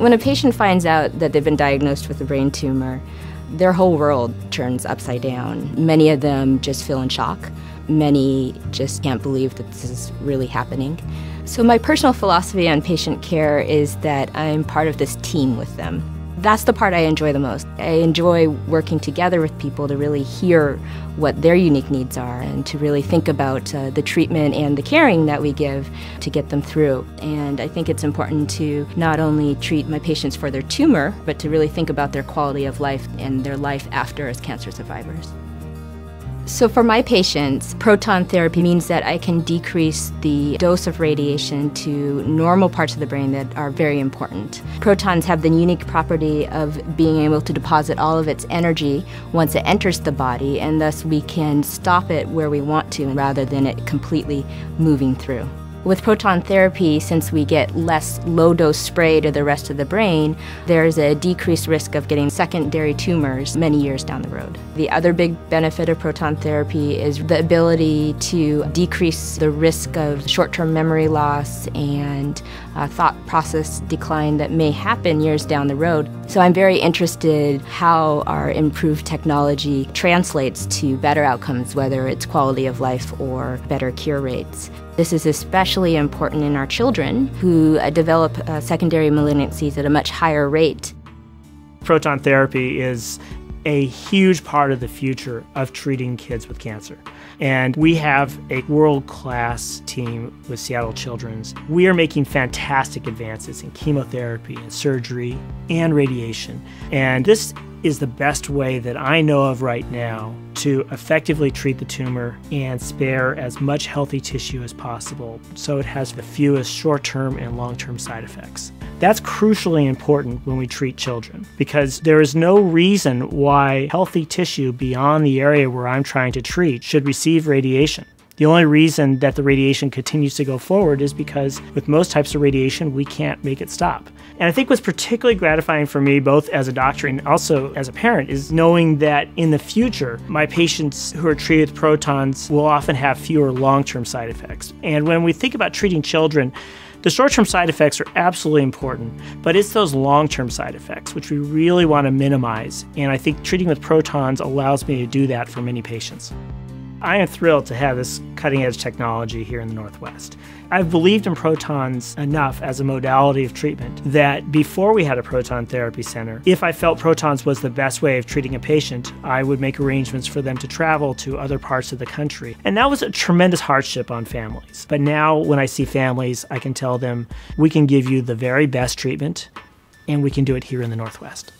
When a patient finds out that they've been diagnosed with a brain tumor, their whole world turns upside down. Many of them just feel in shock. Many just can't believe that this is really happening. So, my personal philosophy on patient care is that I'm part of this team with them. That's the part I enjoy the most. I enjoy working together with people to really hear what their unique needs are and to really think about uh, the treatment and the caring that we give to get them through. And I think it's important to not only treat my patients for their tumor, but to really think about their quality of life and their life after as cancer survivors. So, for my patients, proton therapy means that I can decrease the dose of radiation to normal parts of the brain that are very important. Protons have the unique property of being able to deposit all of its energy once it enters the body, and thus we can stop it where we want to rather than it completely moving through. With proton therapy, since we get less low dose spray to the rest of the brain, there's a decreased risk of getting secondary tumors many years down the road. The other big benefit of proton therapy is the ability to decrease the risk of short term memory loss and uh, thought process decline that may happen years down the road. So I'm very interested how our improved technology translates to better outcomes, whether it's quality of life or better cure rates. This is especially important in our children who uh, develop uh, secondary malignancies at a much higher rate. Proton therapy is a huge part of the future of treating kids with cancer. And we have a world class team with Seattle Children's. We are making fantastic advances in chemotherapy and surgery and radiation. And this is the best way that I know of right now to effectively treat the tumor and spare as much healthy tissue as possible so it has the fewest short term and long term side effects. That's crucially important when we treat children because there is no reason why healthy tissue beyond the area where I'm trying to treat should receive radiation. The only reason that the radiation continues to go forward is because with most types of radiation, we can't make it stop. And I think what's particularly gratifying for me, both as a doctor and also as a parent, is knowing that in the future, my patients who are treated with protons will often have fewer long term side effects. And when we think about treating children, the short term side effects are absolutely important, but it's those long term side effects which we really want to minimize. And I think treating with protons allows me to do that for many patients. I am thrilled to have this cutting edge technology here in the Northwest. I've believed in protons enough as a modality of treatment that before we had a proton therapy center, if I felt protons was the best way of treating a patient, I would make arrangements for them to travel to other parts of the country. And that was a tremendous hardship on families. But now when I see families, I can tell them we can give you the very best treatment and we can do it here in the Northwest.